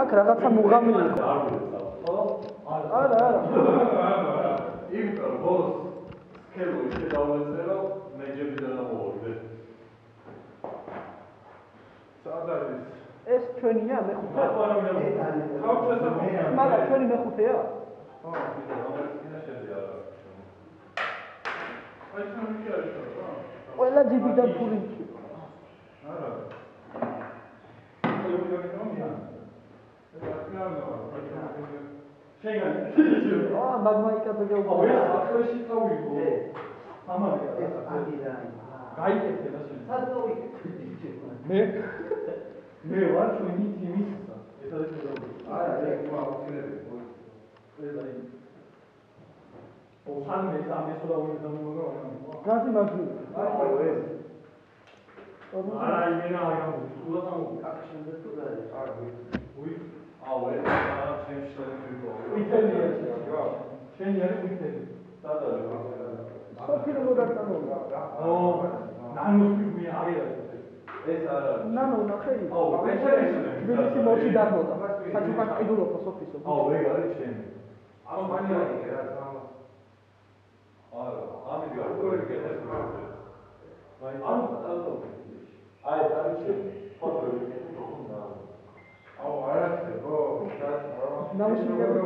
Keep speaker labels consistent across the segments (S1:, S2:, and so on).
S1: აქ რაღაცა მუღამი იყო. არა, არა.
S2: იმიტომ რომ ბოლოს სქელო ისე დავეცე რომ მეჯებიდან ამოვარდე. სად არის?
S1: ეს ჩვენია მეხუთე.
S2: ხავჭესა
S1: მაგრამ ჩვენი მეხუთეა?
S2: ხო, კიდე რომელიც კიდე შედი არა. აი ჩვენ ვიქი არის რა?
S1: ყველა ჯიბიდან ფული მჭირდება.
S2: არა. ყველა მიგაკეთებია. ეს რა არის? შეგანი.
S1: აა მაგმაიკაზე
S2: აუ ეს
S1: გეუბნება.
S2: ახლში წავიღო. ამაზე
S3: ეს აგირა.
S2: გაიგეთე და შენ.
S3: სად გავიქეთ?
S2: მე მე ვარ ჩვენი თიმის ეს არის პროგრამა.
S3: არა, ეგ მოახდინები.
S2: ეს აი ო სამე სამე სულაური დამოგო
S1: გაზი მაგნი.
S3: აუ ეს.
S2: არა იმენა აი სულა სამო
S3: აქ შემდეგ თუ რა არის? არ ვიცი.
S2: უი აუ ეს არა ჩემს შევიდო
S3: ვითელია
S2: შენი არის ვითელი სად არის
S1: სოფირო მოდარტანო.
S2: ო ნანოს მე არის ეს არა
S1: ნანო ნახე.
S2: აუ ეს არის
S1: თბილისი მოში დარბოდა. საჩუქარ ყიდულობ სოფისო.
S2: აუ ეგ არის შენი
S3: აუ მანი არის რა თქმა
S2: არა ამით როგორ გეტეს აი ამ აი ეს არის შენი ფოტო ვიკეთე
S3: აუ არა ხო
S1: ნაუშნიკები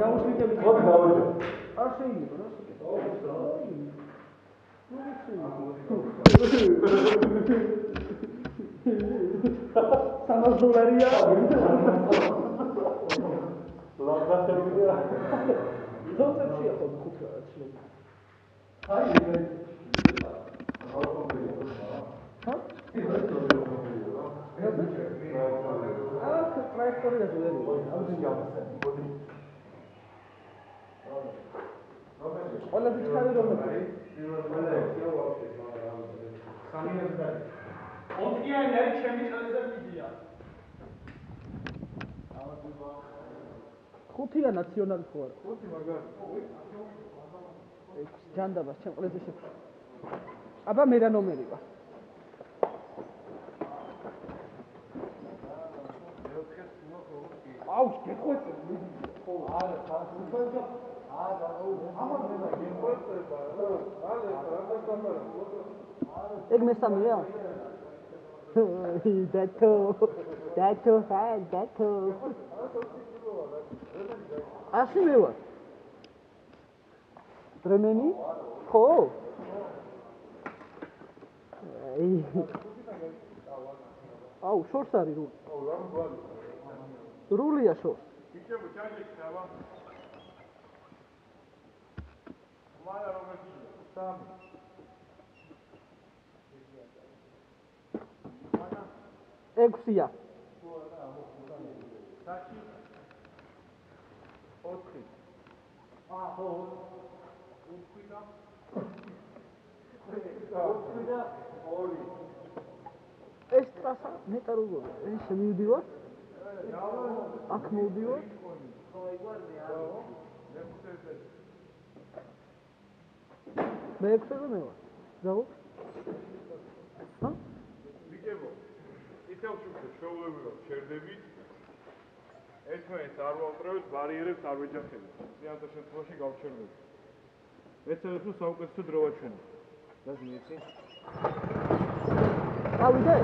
S1: ნაუშნიკები
S2: მოდი გავიდე
S1: არ შეიძლება რა შეკეთო. სამას დოლარია.
S2: ლაგათებია
S1: ზონცებში ახო ხუთი რა შეიძლება.
S2: აი ეს
S1: ჰა? აა ტრაექტორი და ძველი. ამის გავხსენ. ყველა ბიჭარი რომ
S2: ჩემი ჭრეზე მიდია
S1: ხუთია ნაციონალი ხო არა?
S2: ხუთი მაგარ
S1: ექვს ჯანდაბას ჩემ ყველაზე შეფ. აბა მე რა ნომერი ვარ? აუ, გეხვეწე. ხო, არა, ხარ არა, ამან მე გეხვეწება რა. არა, რა გასამარა. ეგ მესამეა? დათო დათო ჰა დათო ასე მე ვარ დრემენი ხო აი აუ შორს არის რული
S2: აუ რა მგვარი
S1: რულია შორს
S2: ბიჭებო ჩაგეჭი დავა მარა რომელიც სამი.
S1: ექვსია.
S2: საჩი. 4 აა ხო 4 და 4 და 2
S1: ეს ტრასა მეტა როგორია ეს შემივდივარ აქ მოვდივარ მე ექვსზე მე ვარ. ზავო ჰა
S2: ბიჭებო ისევ შევხვდეთ შეულებრივ შერდებით ერთმანეთს არ ვავტრევთ ბარიერებს არ ვეჯახებით. ზიანთა შემთხვევაში გავჩერდებით. ეცადეთ რომ საუკეთესო დრო ვაჩვენოთ და ზინეცი
S1: გავიდე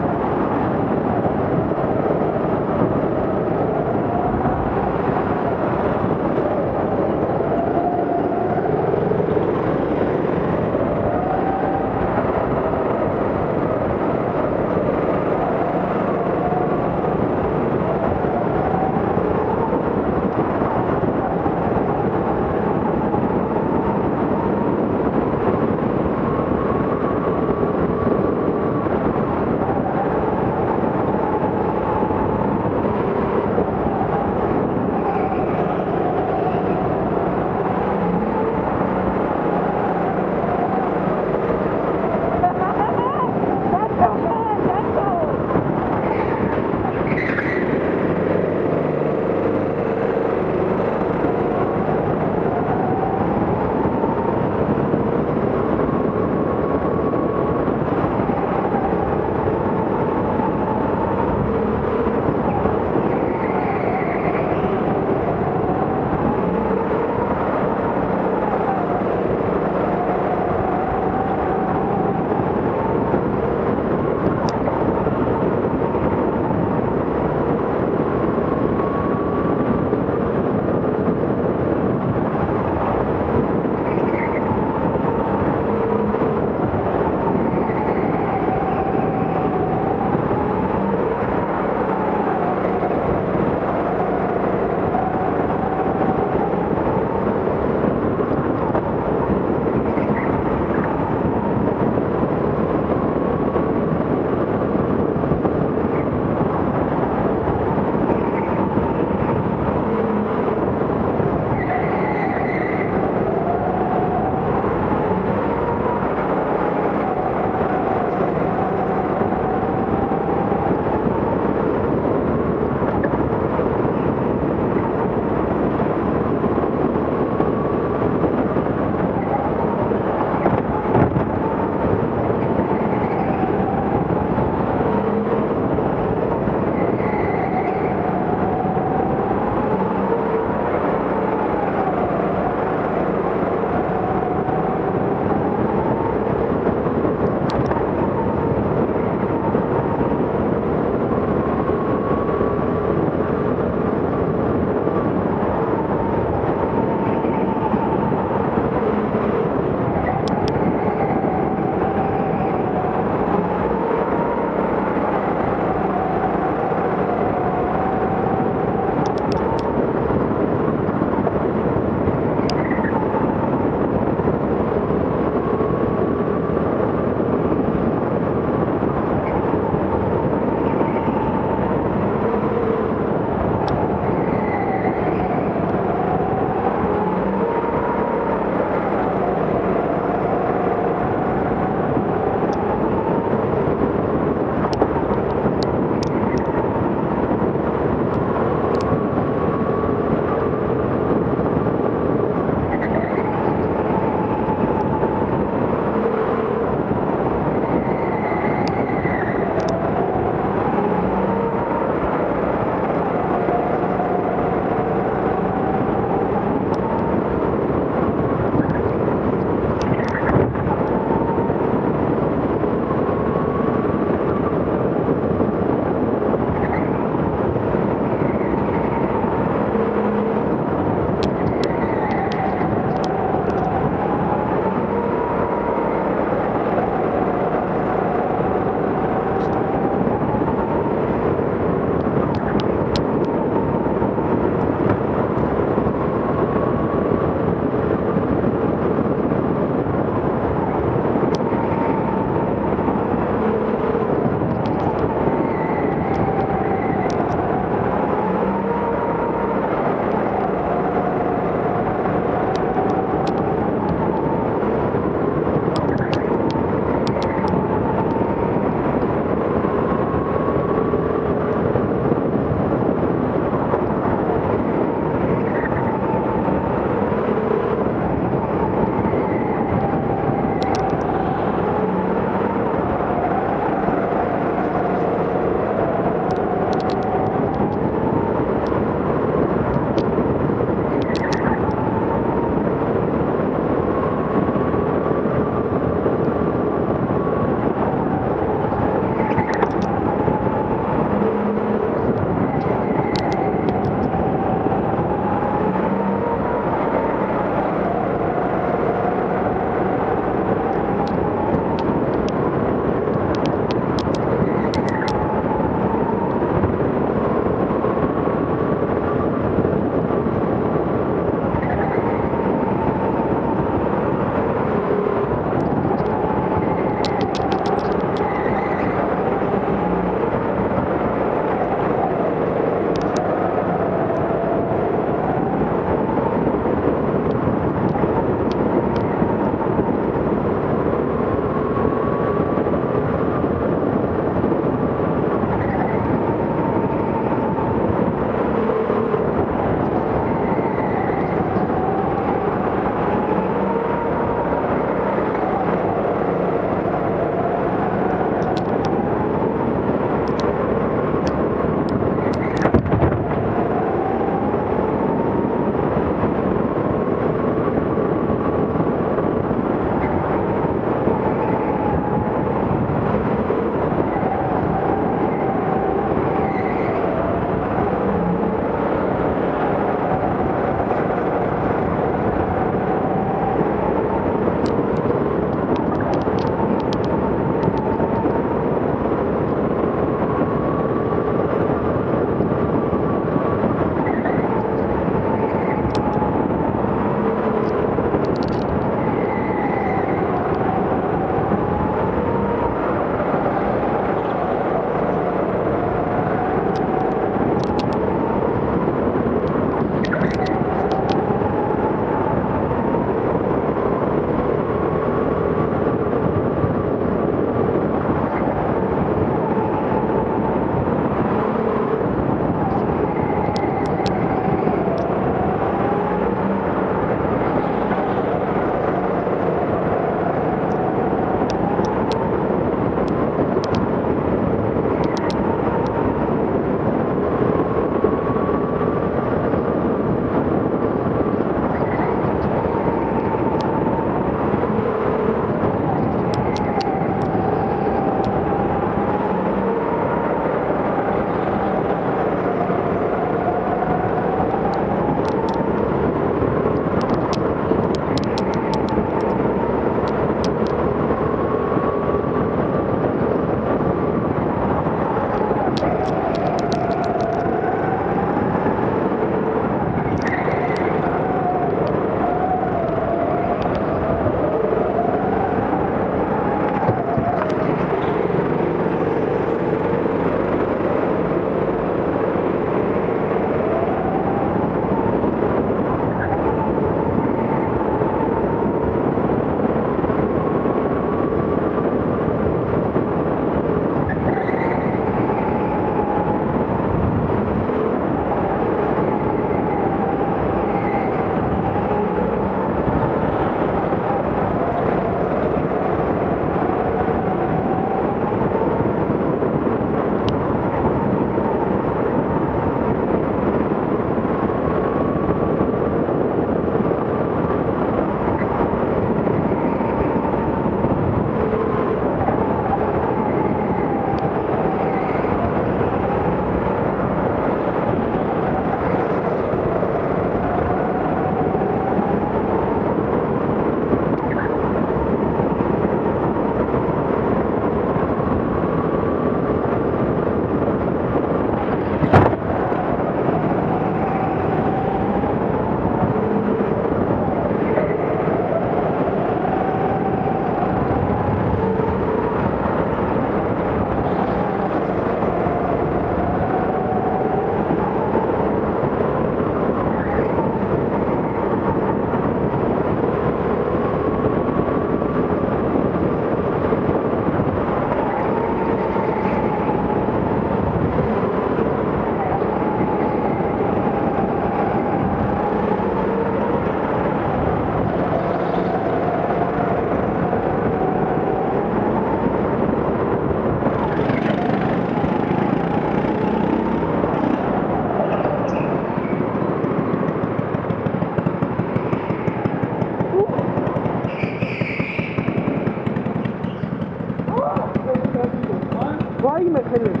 S1: ხელები.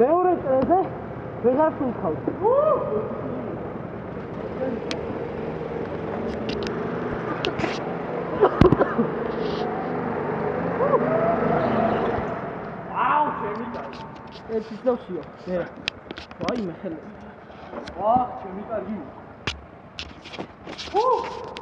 S1: მეორე წრეზე ვეღარ სულხავთ. აუ, ჩემი კაცი. ეს ისევსიო. მე. ვაიმე ხელები. ვაჰ, ჩემი კაცი. უ!